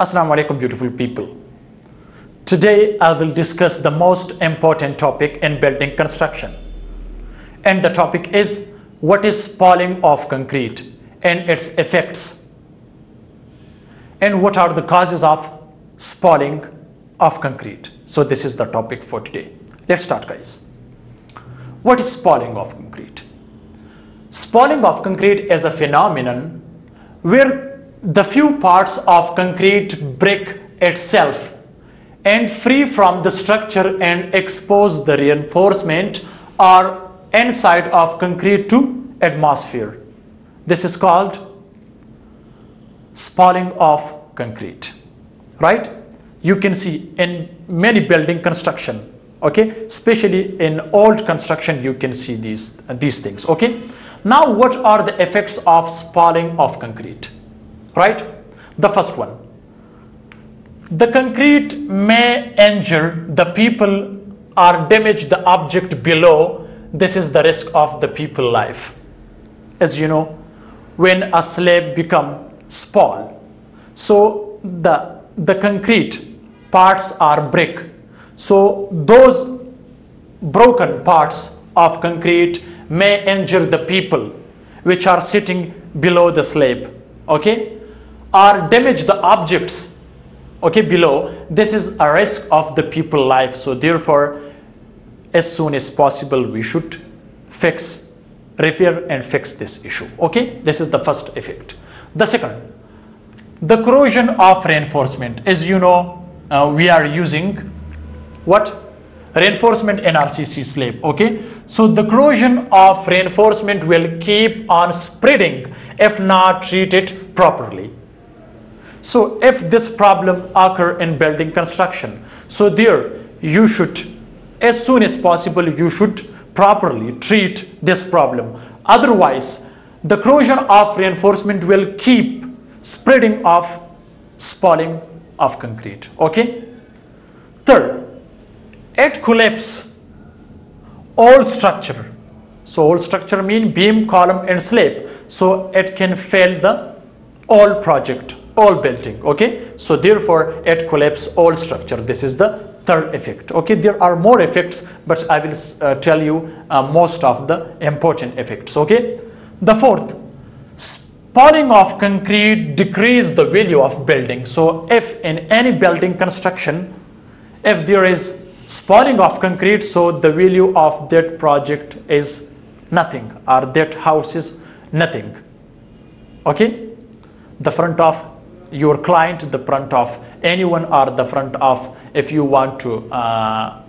Assalamu alaikum beautiful people. Today I will discuss the most important topic in building construction. And the topic is what is spalling of concrete and its effects. And what are the causes of spalling of concrete. So this is the topic for today. Let's start guys. What is spalling of concrete? Spalling of concrete is a phenomenon where the few parts of concrete brick itself and free from the structure and expose the reinforcement or inside of concrete to atmosphere. This is called spalling of concrete, right? You can see in many building construction, okay, especially in old construction, you can see these, these things, okay? Now, what are the effects of spalling of concrete? Right? The first one. The concrete may injure the people or damage the object below. This is the risk of the people life. As you know, when a slab become spall, so the, the concrete parts are brick. So those broken parts of concrete may injure the people which are sitting below the slab okay or damage the objects okay below this is a risk of the people life. So therefore as soon as possible we should fix repair and fix this issue okay? This is the first effect. The second the corrosion of reinforcement. As you know uh, we are using what? Reinforcement in RCC slab okay? So the corrosion of reinforcement will keep on spreading if not treated properly so if this problem occur in building construction so there you should as soon as possible you should properly treat this problem. Otherwise the corrosion of reinforcement will keep spreading of spalling of concrete. Okay? Third it collapse all structure. So all structure mean beam column and slab. So it can fail the all project all building okay? So therefore it collapse all structure. This is the third effect okay? There are more effects but i will uh, tell you uh, most of the important effects okay? The fourth spalling of concrete decrease the value of building. So if in any building construction if there is spalling of concrete so the value of that project is nothing or that house is nothing okay? The front of your client the front of anyone or the front of if you want to uh,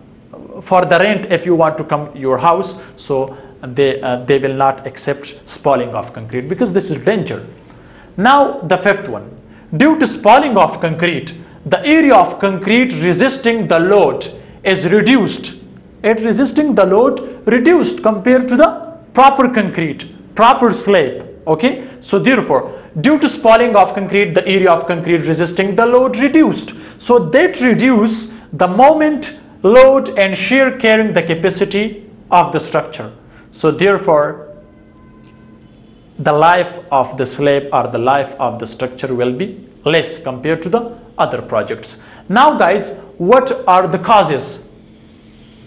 for the rent if you want to come your house so they uh, they will not accept spalling of concrete because this is danger. Now the fifth one due to spalling of concrete the area of concrete resisting the load is reduced. It resisting the load reduced compared to the proper concrete proper slab okay? So therefore due to spalling of concrete the area of concrete resisting the load reduced. So that reduce the moment load and shear carrying the capacity of the structure. So therefore the life of the slab or the life of the structure will be less compared to the other projects. Now guys what are the causes?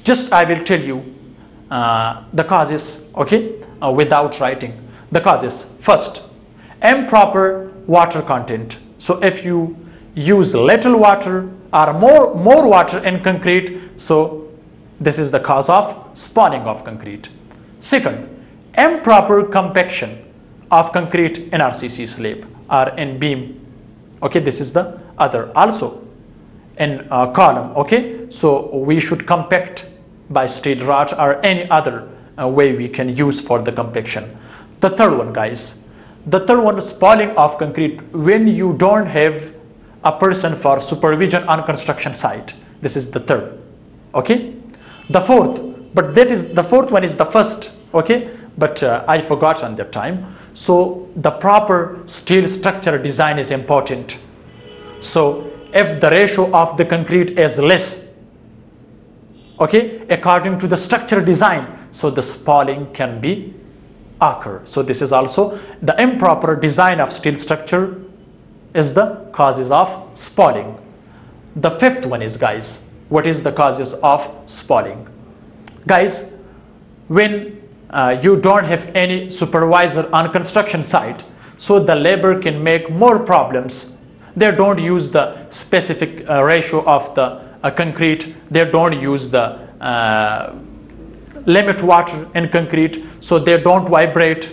Just i will tell you uh, the causes okay uh, without writing. The causes. First improper water content. So if you use little water or more more water in concrete so this is the cause of spalling of concrete. Second improper compaction of concrete in rcc slab or in beam. Okay this is the other also in uh, column. Okay so we should compact by steel rod or any other uh, way we can use for the compaction. The third one guys the third one is spalling of concrete. When you don't have a person for supervision on construction site this is the third. Okay? The fourth but that is the fourth one is the first. Okay? But uh, i forgot on that time. So the proper steel structure design is important. So if the ratio of the concrete is less okay according to the structure design so the spalling can be occur so this is also the improper design of steel structure is the causes of spalling. The fifth one is guys, what is the causes of spalling? Guys, when uh, you don't have any supervisor on construction site, so the labor can make more problems. They don't use the specific uh, ratio of the uh, concrete. They don't use the uh, limit water in concrete, so they don't vibrate.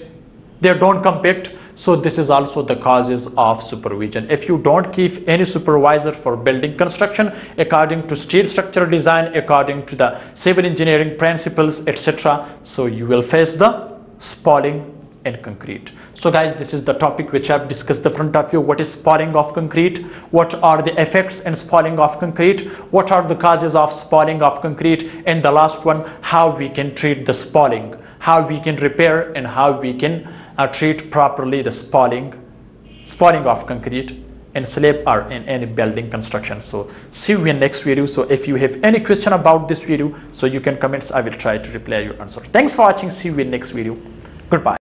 They don't compact so this is also the causes of supervision. If you don't keep any supervisor for building construction according to steel structure design, according to the civil engineering principles, etc. So you will face the spalling in concrete. So guys, this is the topic which I've discussed the front of you. What is spalling of concrete? What are the effects in spalling of concrete? What are the causes of spalling of concrete? And the last one, how we can treat the spalling, how we can repair and how we can uh, treat properly the spalling, spalling of concrete in slab or in any building construction. So see you in next video. So if you have any question about this video, so you can comments. I will try to reply your answer. Thanks for watching. See you in next video. Goodbye.